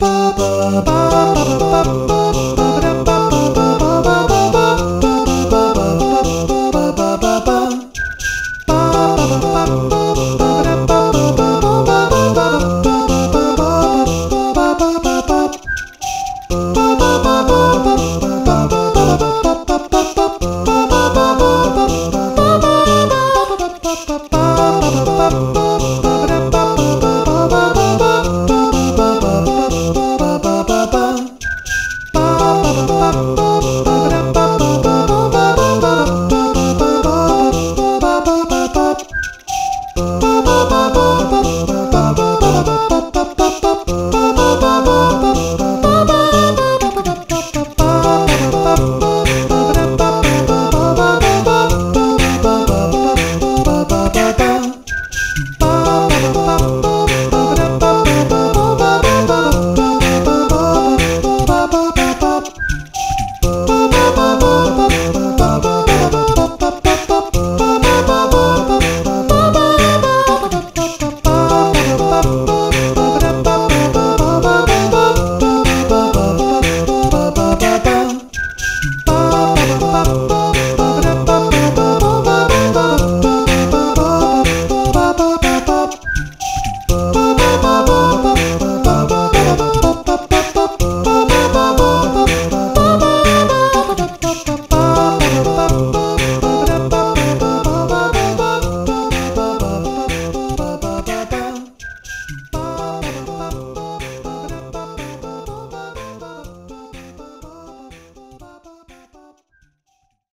ba ba ba ba ba ba